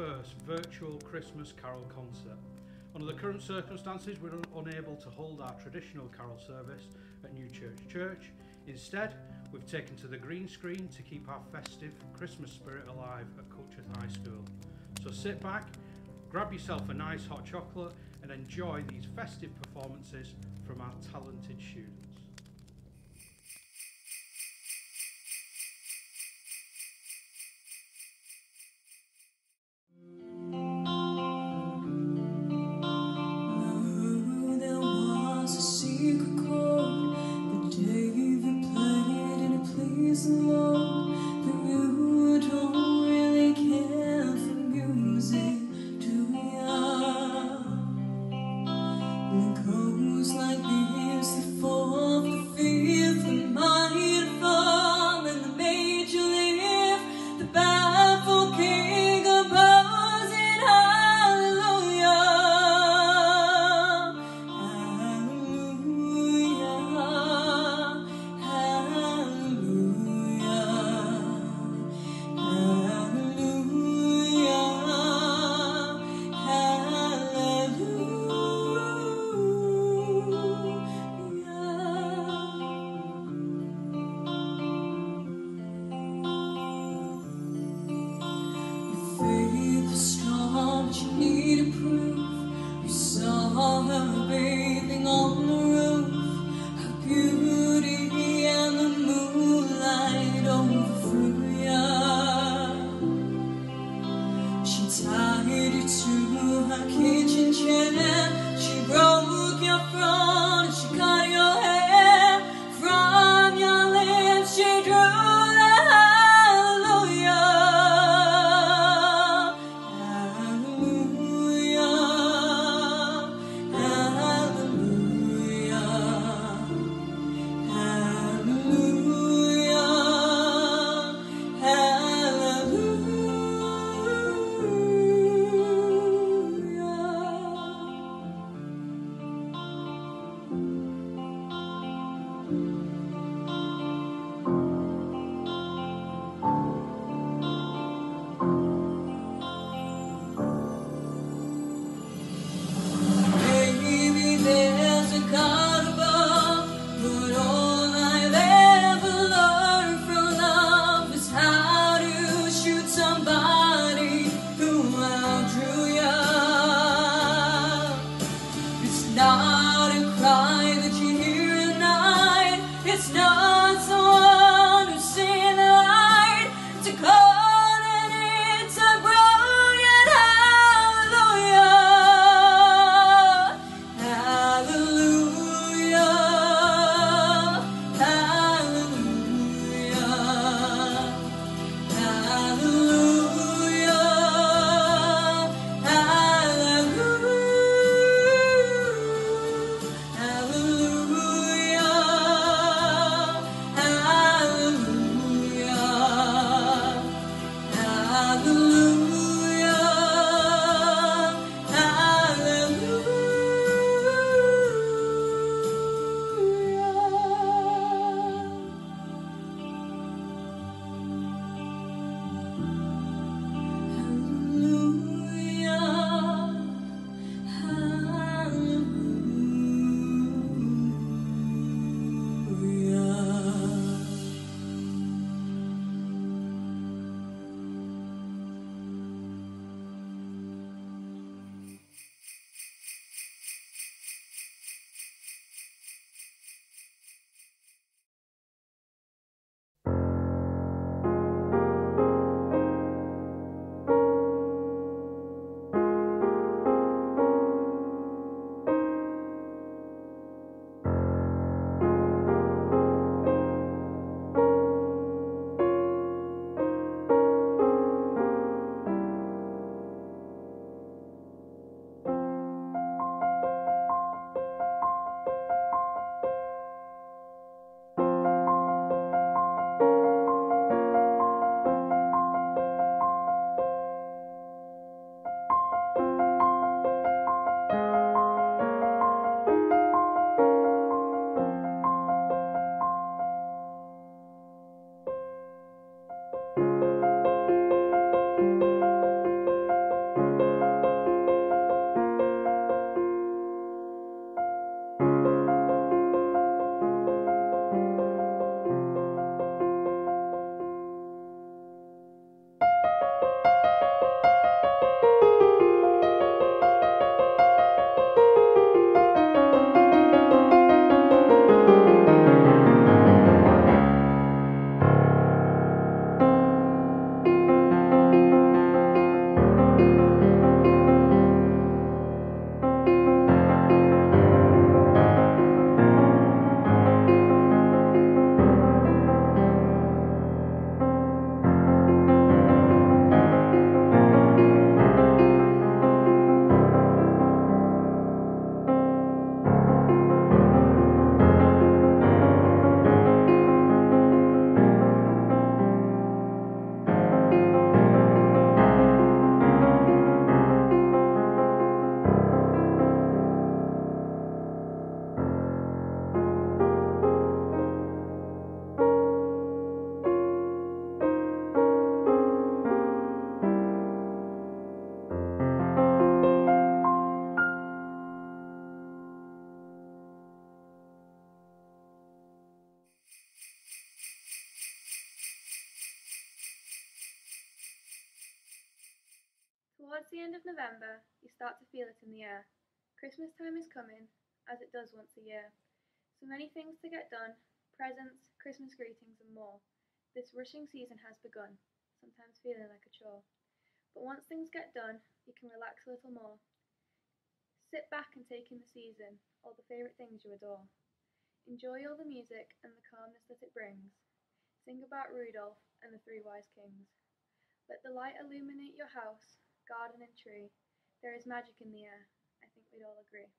first virtual Christmas carol concert. Under the current circumstances, we're un- unable to hold our traditional carol service at Newchurch Church. Instead, we've taken to the green screen to keep our festive Christmas spirit alive at Culcheth High School. So sit back, grab yourself a nice hot chocolate, and enjoy these festive performances from our talented students. I heard you too, I can't change it. She broke your phone. Towards the end of November, you start to feel it in the air. Christmas time is coming, as it does once a year. So many things to get done presents, Christmas greetings, and more. This rushing season has begun, sometimes feeling like a chore. But once things get done, you can relax a little more. Sit back and take in the season, all the favourite things you adore. Enjoy all the music and the calmness that it brings. Sing about Rudolph and the three wise kings. Let the light illuminate your house, garden, and tree. There is magic in the air. I think we'd all agree.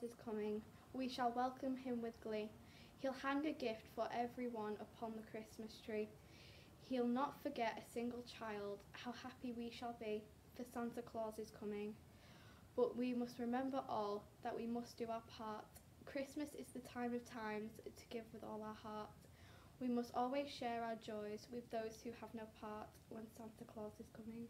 Claus is coming. We shall welcome him with glee. He'll hang a gift for everyone upon the Christmas tree. He'll not forget a single child. How happy we shall be, for Santa Claus is coming. But we must remember all that we must do our part. Christmas is the time of times to give with all our heart. We must always share our joys with those who have no part when Santa Claus is coming.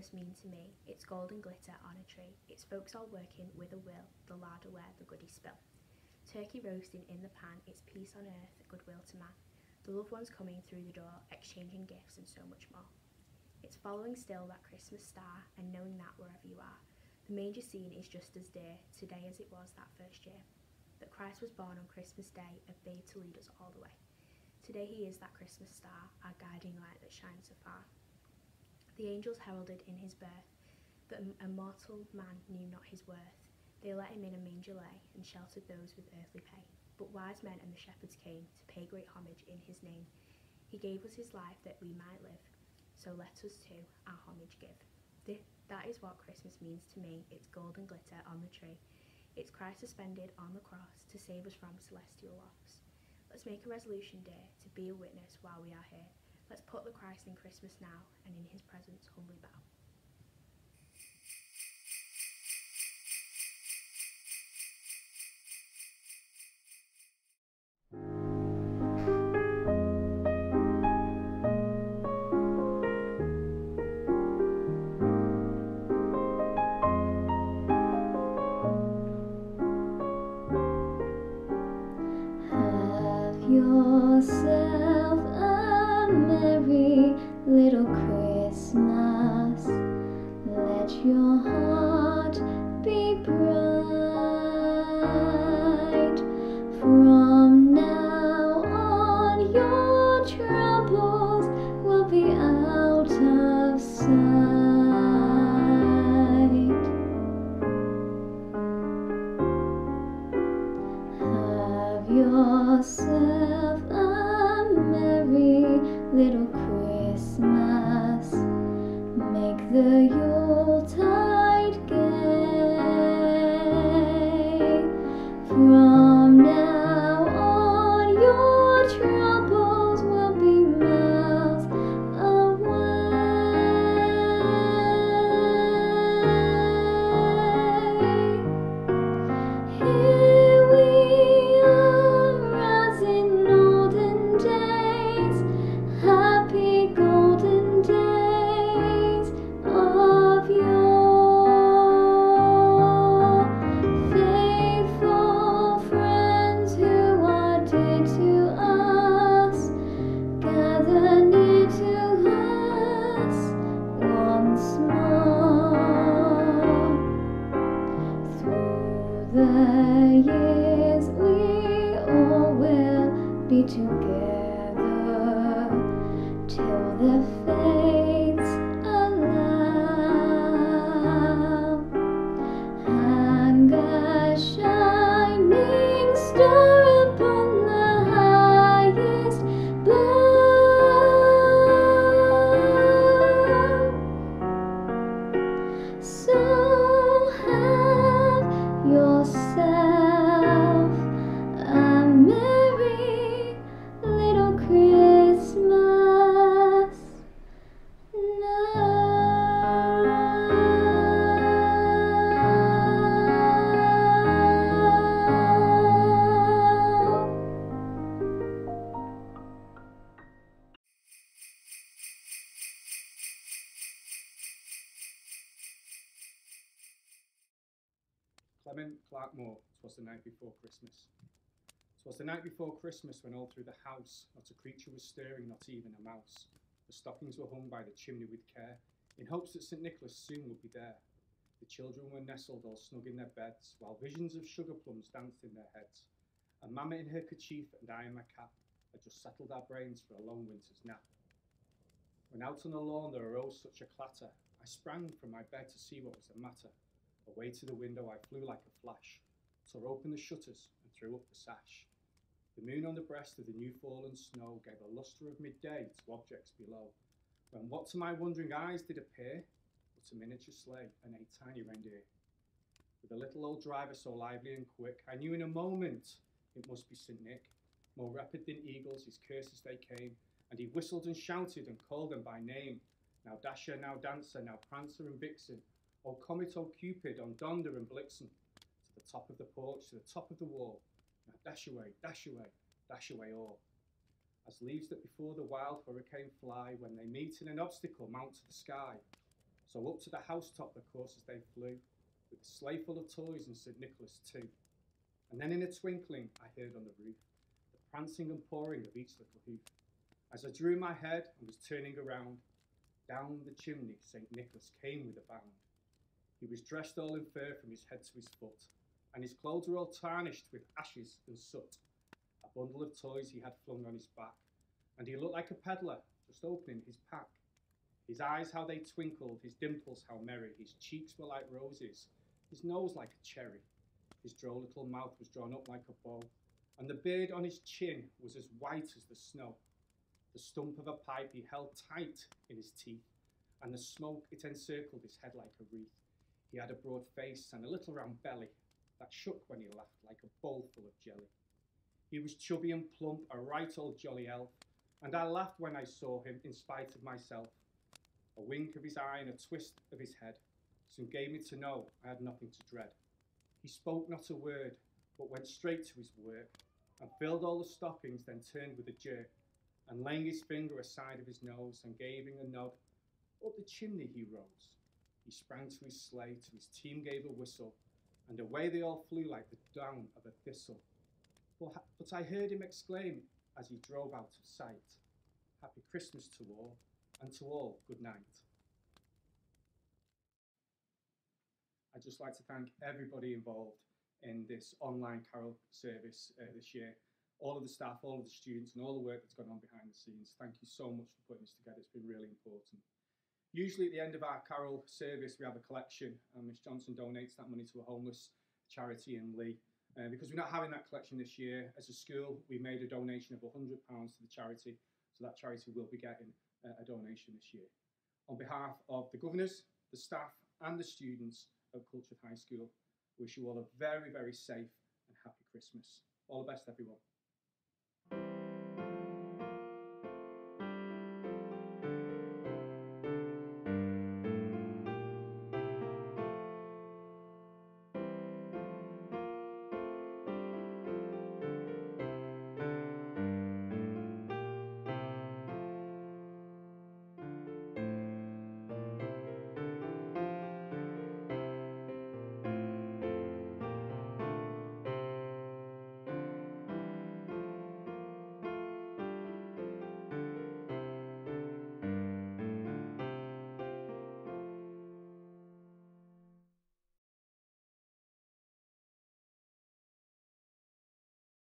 Christmas mean to me? It's golden glitter on a tree. It's folks all working with a will, the larder where the goodies spill. Turkey roasting in the pan, it's peace on earth, goodwill to man. The loved ones coming through the door, exchanging gifts and so much more. It's following still that Christmas star and knowing that wherever you are, the manger scene is just as dear today as it was that first year. That Christ was born on Christmas Day, a babe to lead us all the way. Today he is that Christmas star, our guiding light that shines afar. The angels heralded in his birth, but a mortal man knew not his worth. They let him in a manger lay, and sheltered those with earthly pay. But wise men and the shepherds came to pay great homage in his name. He gave us his life that we might live, so let us too our homage give. That is what Christmas means to me. It's golden glitter on the tree. It's Christ suspended on the cross to save us from celestial loss. Let's make a resolution, dear, to be a witness while we are here. Let's put the Christ in Christmas now, and in his presence humbly bow. The night before Christmas when all through the house not a creature was stirring, not even a mouse. The stockings were hung by the chimney with care, in hopes that St. Nicholas soon would be there. The children were nestled all snug in their beds, while visions of sugar plums danced in their heads. And Mamma in her kerchief and I in my cap had just settled our brains for a long winter's nap. When out on the lawn there arose such a clatter, I sprang from my bed to see what was the matter. Away to the window I flew like a flash, tore open the shutters and threw up the sash. The moon on the breast of the new fallen snow gave a lustre of midday to objects below, when what to my wondering eyes did appear but a miniature sleigh and a tiny reindeer. With a little old driver so lively and quick, I knew in a moment it must be St. Nick. More rapid than eagles, his curses they came, and he whistled and shouted and called them by name. Now Dasher, now Dancer, now Prancer and Vixen, O Comet, O Cupid, on Donder and Blitzen, to the top of the porch, to the top of the wall. Dash away, dash away, dash away all. As leaves that before the wild hurricane fly, when they meet in an obstacle mount to the sky. So up to the housetop the coursers they flew, with a sleigh full of toys and St Nicholas too. And then in a twinkling I heard on the roof the prancing and pawing of each little hoof. As I drew my head and was turning around, down the chimney St Nicholas came with a bound. He was dressed all in fur from his head to his foot, and his clothes were all tarnished with ashes and soot. A bundle of toys he had flung on his back, and he looked like a peddler just opening his pack. His eyes, how they twinkled, his dimples, how merry, his cheeks were like roses, his nose like a cherry. His droll little mouth was drawn up like a bow, and the beard on his chin was as white as the snow. The stump of a pipe he held tight in his teeth, and the smoke it encircled his head like a wreath. He had a broad face and a little round belly that shook when he laughed like a bowl full of jelly. He was chubby and plump, a right old jolly elf, and I laughed when I saw him in spite of myself. A wink of his eye and a twist of his head soon gave me to know I had nothing to dread. He spoke not a word, but went straight to his work, and filled all the stockings, then turned with a jerk, and laying his finger aside of his nose, and giving a nod, up the chimney he rose. He sprang to his sleigh, to his team gave a whistle, and away they all flew like the down of a thistle. But, but I heard him exclaim as he drove out of sight, Happy Christmas to all, and to all good night. I'd just like to thank everybody involved in this online carol service uh, this year. All of the staff, all of the students, and all the work that's gone on behind the scenes. Thank you so much for putting this together. It's been really important. Usually at the end of our carol service, we have a collection, and Miss Johnson donates that money to a homeless charity in Leigh. Uh, because we're not having that collection this year, as a school, we made a donation of £100 to the charity, so that charity will be getting uh, a donation this year. On behalf of the governors, the staff, and the students of Culcheth High School, wish you all a very, very safe and happy Christmas. All the best, everyone.